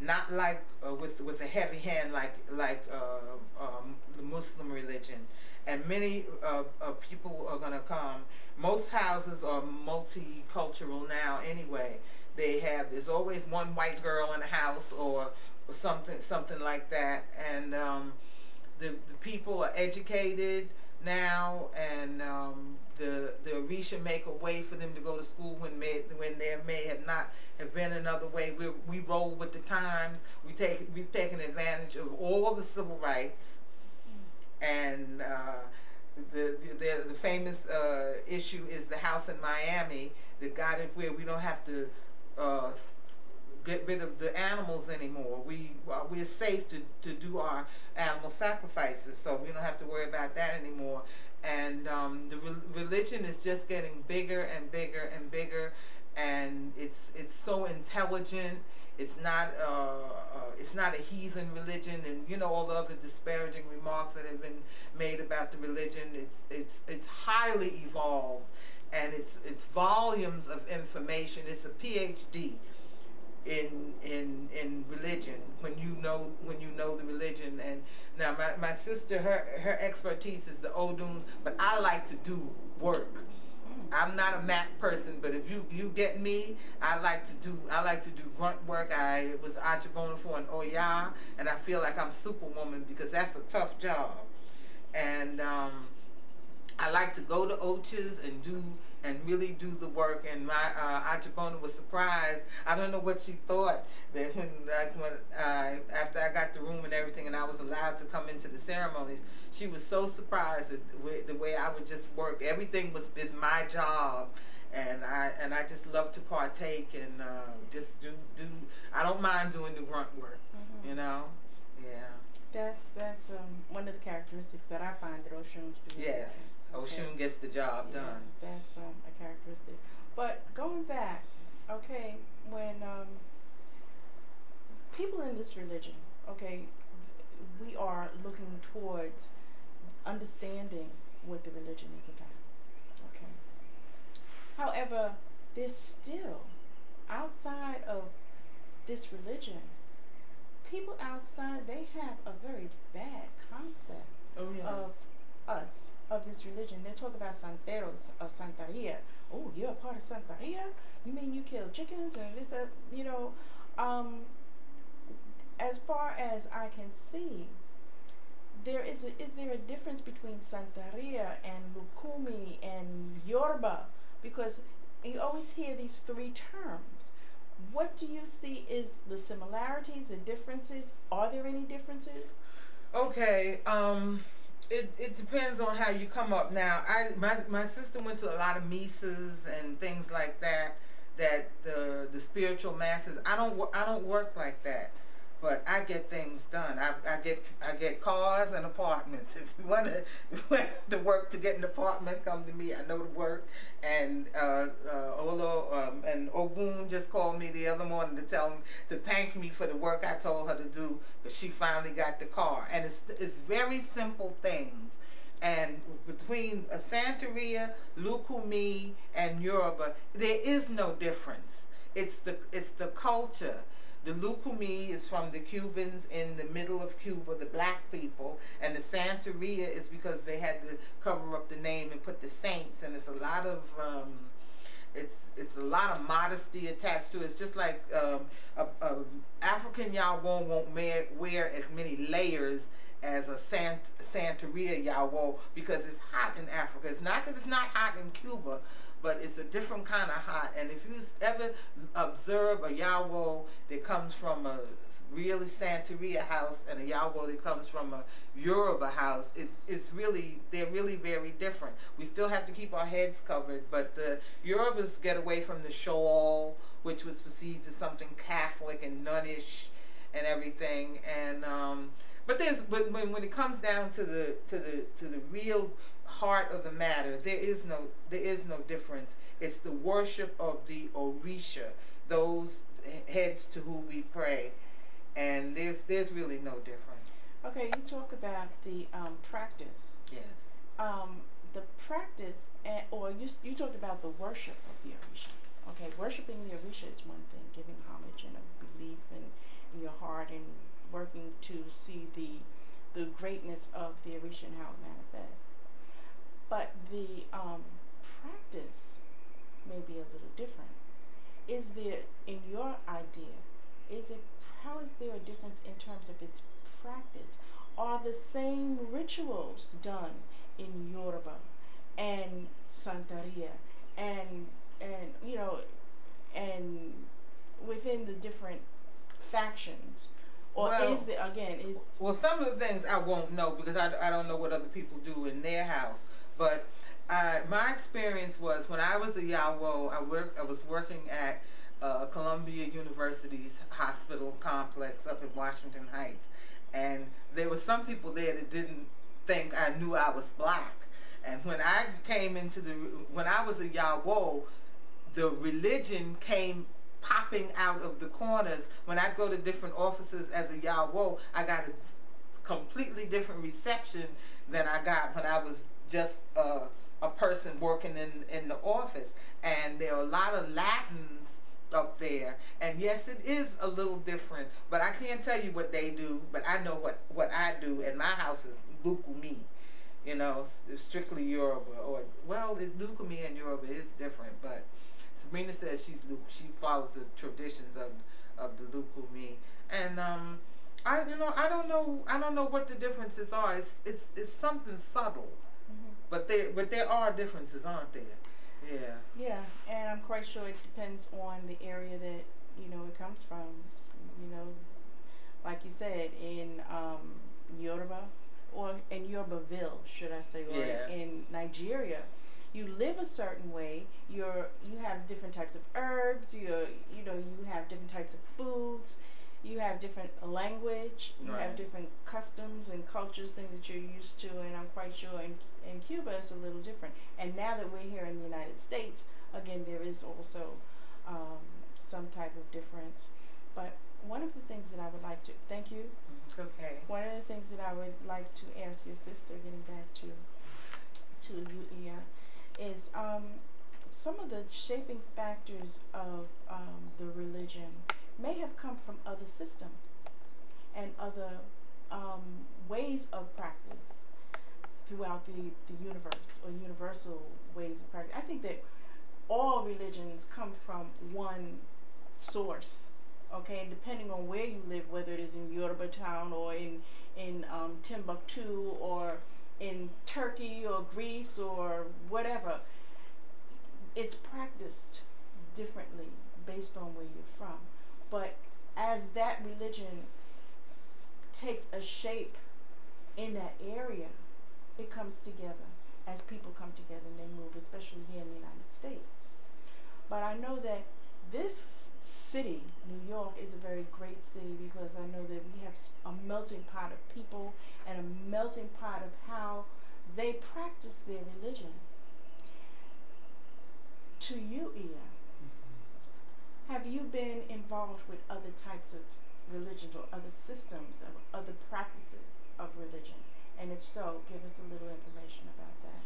not like uh, with with a heavy hand like like uh, um, the Muslim religion. And many uh, people are gonna come. Most houses are multicultural now anyway. They have there's always one white girl in the house or, or something something like that, and um, the the people are educated now, and um, the the Orisha make a way for them to go to school when may when there may have not have been another way. We we roll with the times. We take we've taken advantage of all the civil rights, and uh, the, the the famous uh, issue is the house in Miami that got it where we don't have to. Uh, get rid of the animals anymore. We uh, we're safe to, to do our animal sacrifices, so we don't have to worry about that anymore. And um, the re- religion is just getting bigger and bigger and bigger, and it's it's so intelligent. It's not uh, uh, it's not a heathen religion, and you know all the other disparaging remarks that have been made about the religion. It's it's it's highly evolved, and it's it's volumes of information. It's a PhD in in in religion when you know when you know the religion. And now my, my sister her her expertise is the oduns but i like to do work. I'm not a mac person but if you you get me i like to do i like to do grunt work. I was Achibona for an oya and i feel like i'm superwoman because that's a tough job. And um I like to go to Ochas and do and really do the work. And my uh, Achibona was surprised. I don't know what she thought that when like when uh, after I got the room and everything, and I was allowed to come into the ceremonies, she was so surprised at the way, the way I would just work. Everything was is my job. And I and I just love to partake and uh, just do do. I don't mind doing the grunt work, Mhm. you know. Yeah. That's that's um, one of the characteristics that I find that Oshun's do. Yes. Okay. Oshun gets the job Yeah, done. That's um, a characteristic. But going back, okay, when um, people in this religion, okay, we are looking towards understanding what the religion is about. Okay. However, there's still outside of this religion, people outside they have a very bad concept Oh yeah. of us this religion, they talk about santeros or santeria. Oh, you're a part of santeria? You mean you kill chickens and this, uh, you know? Um, as far as I can see, there is a, is there a difference between Santeria and Lukumi and Yorba? Because you always hear these three terms. What do you see is the similarities, the differences? Are there any differences? Okay, um, it, it depends on how you come up. Now, I my my sister went to a lot of misas and things like that. That the the spiritual masses. I don't I don't work like that but I get things done. I, I get I get cars and apartments. If you want to to work to get an apartment, come to me. I know the work. And uh, uh, Olo um, and Ogun just called me the other morning to tell me to thank me for the work I told her to do but she finally got the car. And it's it's very simple things. And between a Santeria, Lukumi, and Yoruba, there is no difference. It's the it's the culture the Lukumi is from the Cubans in the middle of Cuba, the black people, and the Santeria is because they had to cover up the name and put the saints, and it's a lot of um, it's it's a lot of modesty attached to it. It's just like um, a, a African Yawo won't wear, wear as many layers as a Sant, Santeria Yawo because it's hot in Africa. It's not that it's not hot in Cuba, but it's a different kind of hot. And if you ever observe a Yawo that comes from a really Santeria house and a Yawo that comes from a Yoruba house, it's it's really they're really very different. We still have to keep our heads covered, but the Yorubas get away from the shawl, which was perceived as something Catholic and nunnish and everything. And um, but there's but when when it comes down to the to the to the real heart of the matter. There is no there is no difference. It's the worship of the Orisha, those heads to whom we pray, and there's there's really no difference. Okay, you talk about the um, practice. Yes. Um, the practice, and, or you you talked about the worship of the Orisha. Okay, worshiping the Orisha is one thing, giving homage and a belief in, in your heart and working to see the the greatness of the Orisha and how it manifests. But the um, practice may be a little different. Is there, in your idea, is it how is there a difference in terms of its practice? Are the same rituals done in Yoruba and Santeria and and you know and within the different factions? Or well, is there again is well some of the things I won't know because I, I don't know what other people do in their house. But uh, my experience was when I was a Yawo, I worked. I was working at uh, Columbia University's hospital complex up in Washington Heights, and there were some people there that didn't think I knew I was black. And when I came into the, when I was a Yawo, the religion came popping out of the corners. When I go to different offices as a Yawo, I got a completely different reception than I got when I was just uh, a person working in, in the office. And there are a lot of Latins up there. And yes, it is a little different, but I can't tell you what they do, but I know what, what I do. And my house is Lukumi, you know, strictly Yoruba. Or, well, Lukumi and Yoruba is different, but Sabrina says she's she follows the traditions of of the Lukumi. And um, I you know I don't know I don't know what the differences are. It's it's it's something subtle. But there, but there are differences, aren't there? Yeah. Yeah, and I'm quite sure it depends on the area that you know it comes from. You know, like you said, in um, Yoruba or in Yorubaville, should I say, or yeah. in Nigeria, you live a certain way. You're you have different types of herbs. You you know you have different types of foods you have different language, you right. have different customs and cultures, things that you're used to, and I'm quite sure in, in Cuba it's a little different. And now that we're here in the United States, again, there is also um, some type of difference. But one of the things that I would like to, thank you. Okay. One of the things that I would like to ask your sister, getting back to, to you, Ia, is um, some of the shaping factors of um, the religion may have come from other systems and other um, ways of practice. throughout the, the universe or universal ways of practice. I think that all religions come from one source. Okay, and depending on where you live, whether it is in Yoruba town or in in um, Timbuktu or in Turkey or Greece or whatever, it's practiced differently based on where you're from. But as that religion takes a shape in that area, it comes together as people come together and they move, especially here in the United States. But I know that this city, New York, is a very great city because I know that we have a melting pot of people and a melting pot of how they practice their religion. To you, Ia, have you been involved with other types of religions or other systems of other practices of religion? And if so, give us a little information about that.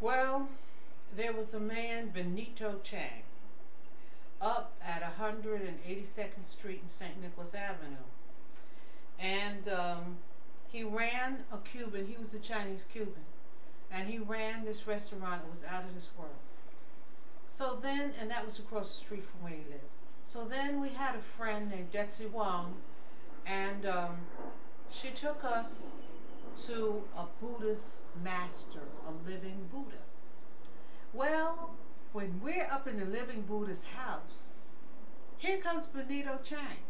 Well, there was a man, Benito Chang, up at 182nd Street and St. Nicholas Avenue. And um, he ran a Cuban, he was a Chinese Cuban, and he ran this restaurant that was out of this world. So then, and that was across the street from where he lived. So then we had a friend named Detsy Wong, and um, she took us to a Buddhist master, a living Buddha. Well, when we're up in the living Buddha's house, here comes Benito Chang.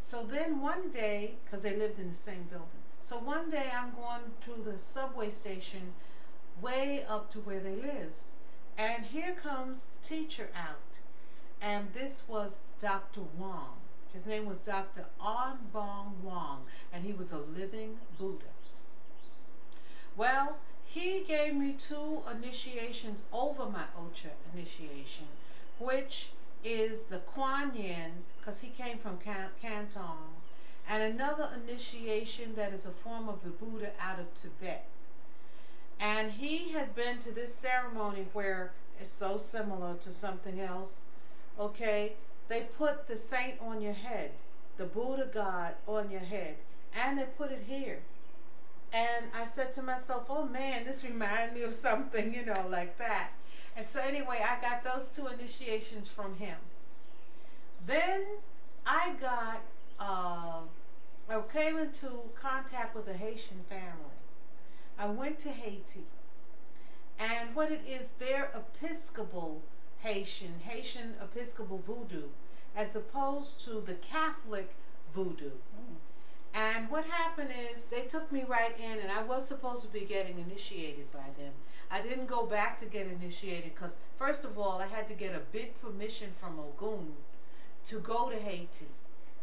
So then one day, because they lived in the same building, so one day I'm going to the subway station way up to where they live. And here comes teacher out. And this was Dr. Wong. His name was Dr. An Bong Wong, and he was a living Buddha. Well, he gave me two initiations over my Ocha initiation, which is the Kuan Yin, because he came from Can Canton, and another initiation that is a form of the Buddha out of Tibet. And he had been to this ceremony where it's so similar to something else. Okay, they put the saint on your head, the Buddha God on your head, and they put it here. And I said to myself, oh man, this reminds me of something, you know, like that. And so anyway, I got those two initiations from him. Then I got, uh, I came into contact with a Haitian family. I went to Haiti. And what it is, they're Episcopal Haitian, Haitian Episcopal voodoo, as opposed to the Catholic voodoo. Mm. And what happened is they took me right in, and I was supposed to be getting initiated by them. I didn't go back to get initiated because, first of all, I had to get a big permission from Ogun to go to Haiti.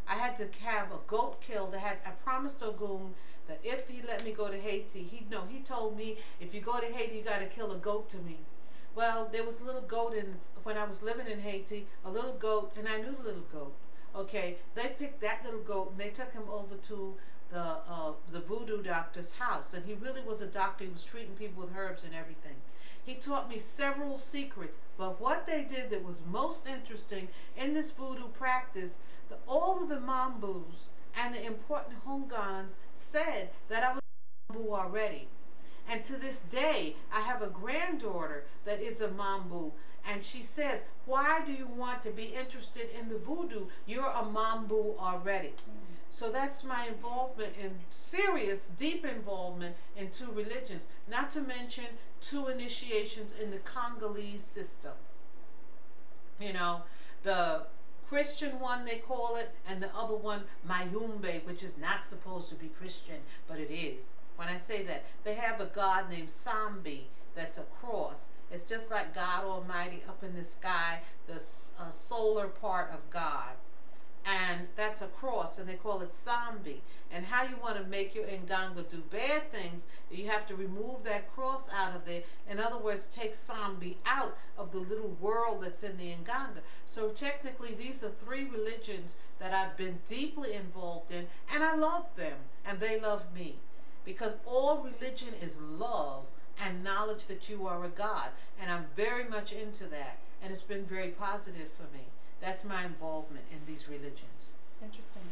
I had to have a goat killed. I had I promised Ogun that if he let me go to Haiti, he no, he told me if you go to Haiti, you got to kill a goat to me. Well, there was a little goat in when I was living in Haiti, a little goat, and I knew the little goat. Okay, they picked that little goat and they took him over to the uh, the voodoo doctor's house, and he really was a doctor. He was treating people with herbs and everything. He taught me several secrets, but what they did that was most interesting in this voodoo practice, the, all of the mambus and the important houngans said that I was a mambu already. And to this day, I have a granddaughter that is a mambu, and she says, why do you want to be interested in the voodoo? You're a mambu already. Mm. So that's my involvement in serious, deep involvement in two religions, not to mention two initiations in the Congolese system. You know, the Christian one, they call it, and the other one, Mayombe, which is not supposed to be Christian, but it is. When I say that, they have a god named Sambi that's a cross it's just like God Almighty up in the sky, the uh, solar part of God. And that's a cross, and they call it Sambi. And how you want to make your Nganga do bad things, you have to remove that cross out of there. In other words, take Sambi out of the little world that's in the Nganga. So technically, these are three religions that I've been deeply involved in, and I love them, and they love me. Because all religion is love and knowledge that you are a God. And I'm very much into that. And it's been very positive for me. That's my involvement in these religions. Interesting.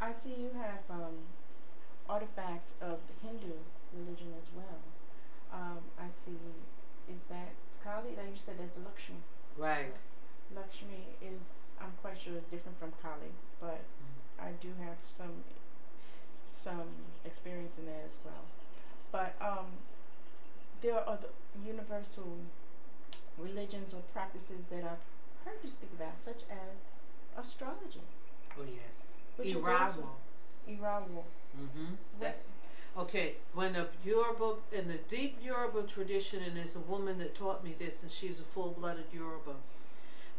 I see you have um, artifacts of the Hindu religion as well. Um, I see is that Kali, like you said, that's a Lakshmi. Right. Luxury Lakshmi is, I'm quite sure, it's different from Kali, but mm. I do have some some experience in that as well. But um, there are other universal religions or practices that I've heard you speak about, such as astrology. Oh yes, which Irawo. Mm-hmm. That's okay. When the Yoruba in the deep Yoruba tradition, and there's a woman that taught me this, and she's a full-blooded Yoruba.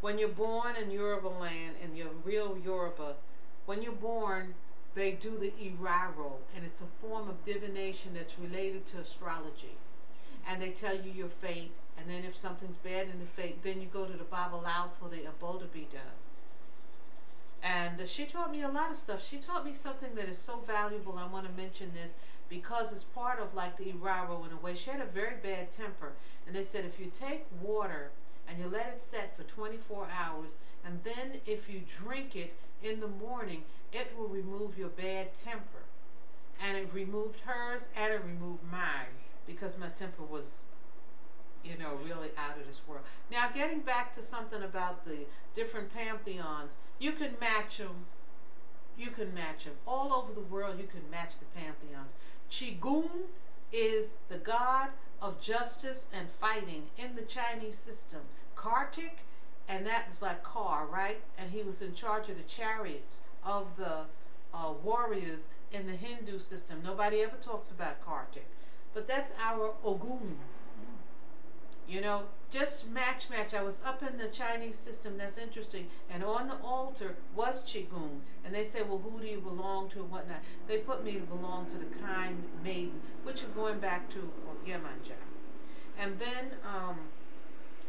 When you're born in Yoruba land, and you're real Yoruba, when you're born, they do the Iraro, and it's a form of divination that's related to astrology. And they tell you your fate, and then if something's bad in the fate, then you go to the out for the abo to be done. And she taught me a lot of stuff. She taught me something that is so valuable. I want to mention this because it's part of like the Iraro in a way. She had a very bad temper. And they said if you take water and you let it set for 24 hours, and then if you drink it in the morning, it will remove your bad temper. And it removed hers and it removed mine because my temper was you know, really out of this world. Now, getting back to something about the different pantheons, you can match them. You can match them all over the world. You can match the pantheons. Qigong is the god of justice and fighting in the Chinese system. Kartik, and that is like car, right? And he was in charge of the chariots of the uh, warriors in the Hindu system. Nobody ever talks about Kartik, but that's our Ogun. You know, just match match. I was up in the Chinese system. That's interesting. And on the altar was qigong, and they said, "Well, who do you belong to and whatnot?" They put me to belong to the kind maiden, which are going back to Yemanja. And then um,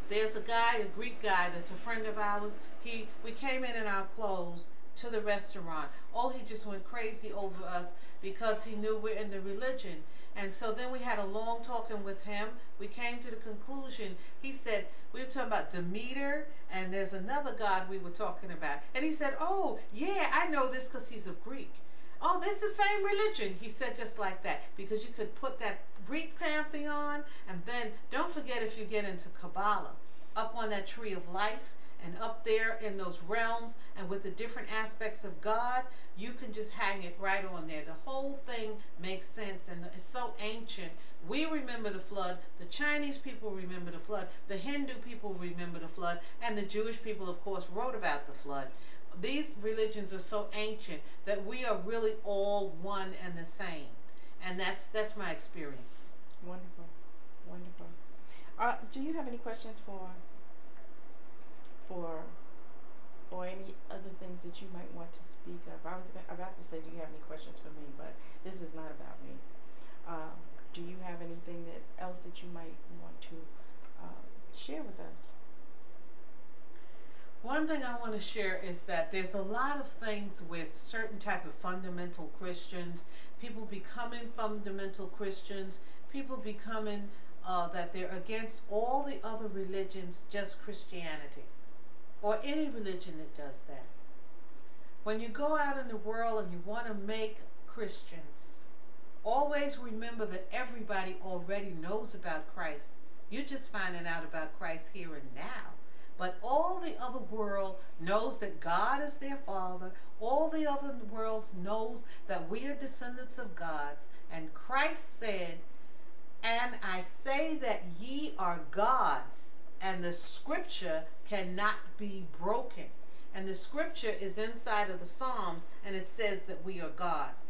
there's a guy, a Greek guy, that's a friend of ours. He we came in in our clothes to the restaurant. Oh, he just went crazy over us because he knew we're in the religion. And so then we had a long talking with him. We came to the conclusion. He said, we were talking about Demeter, and there's another god we were talking about. And he said, oh, yeah, I know this because he's a Greek. Oh, this is the same religion. He said just like that because you could put that Greek pantheon, and then don't forget if you get into Kabbalah, up on that tree of life, and up there in those realms and with the different aspects of God, you can just hang it right on there. The whole thing makes sense and it's so ancient. We remember the flood, the Chinese people remember the flood, the Hindu people remember the flood, and the Jewish people, of course, wrote about the flood. These religions are so ancient that we are really all one and the same. And that's that's my experience. Wonderful, wonderful. Uh, do you have any questions for for or any other things that you might want to speak of? I was about to say, do you have any questions for me? But this is not about me. Um, do you have anything that else that you might want to uh, share with us? One thing I want to share is that there's a lot of things with certain type of fundamental Christians, people becoming fundamental Christians, people becoming uh, that they're against all the other religions, just Christianity, or any religion that does that. When you go out in the world and you want to make Christians, always remember that everybody already knows about Christ. You're just finding out about Christ here and now. But all the other world knows that God is their Father. All the other world knows that we are descendants of God's. And Christ said, And I say that ye are God's, and the scripture cannot be broken. And the scripture is inside of the Psalms, and it says that we are God's.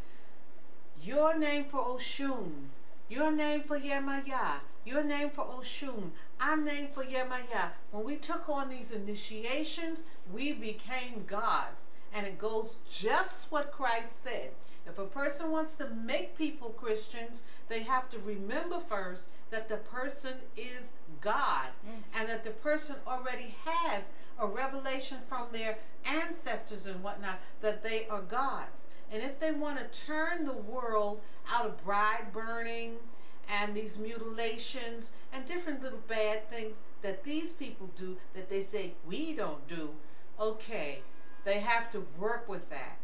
Your name for Oshun, your name for Yemaya, your name for Oshun, I'm named for Yemaya. When we took on these initiations, we became gods. And it goes just what Christ said. If a person wants to make people Christians, they have to remember first that the person is God Mm. and that the person already has a revelation from their ancestors and whatnot that they are gods. And if they want to turn the world out of bride burning and these mutilations and different little bad things that these people do that they say we don't do, okay, they have to work with that.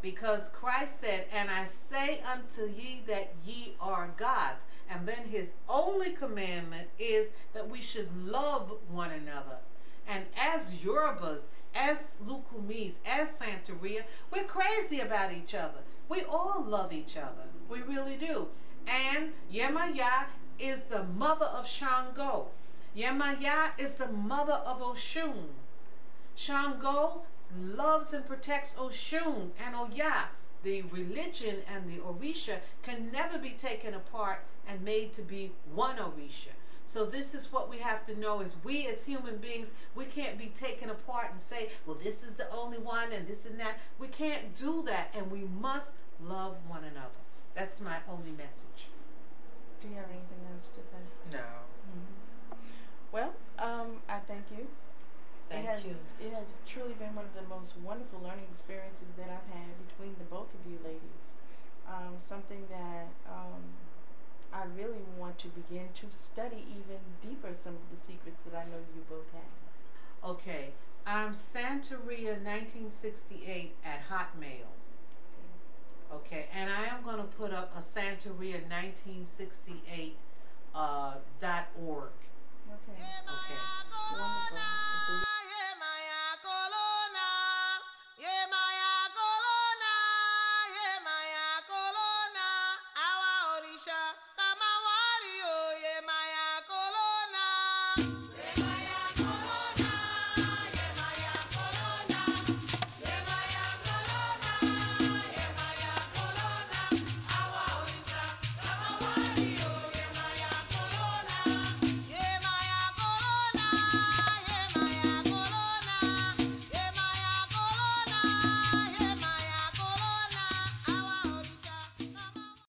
Because Christ said, And I say unto ye that ye are gods. And then his only commandment is that we should love one another. And as Yorubas, as Lukumis, as Santeria, we're crazy about each other. We all love each other. We really do. And Yemaya is the mother of Shango. Yemaya is the mother of Oshun. Shango loves and protects Oshun and Oya. The religion and the Orisha can never be taken apart and made to be one Orisha. So this is what we have to know is we as human beings, we can't be taken apart and say, well, this is the only one and this and that. We can't do that and we must love one another. That's my only message. Do you have anything else to say? No. Well, um, I thank you. Thank it has, you. It has truly been one of the most wonderful learning experiences that I've had between the both of you ladies. Um, something that um, I really want to begin to study even deeper some of the secrets that I know you both have. Okay. I'm Santeria 1968 at Hotmail. Okay, and I am going to put up a Santeria 1968 uh, dot org. Okay. Okay.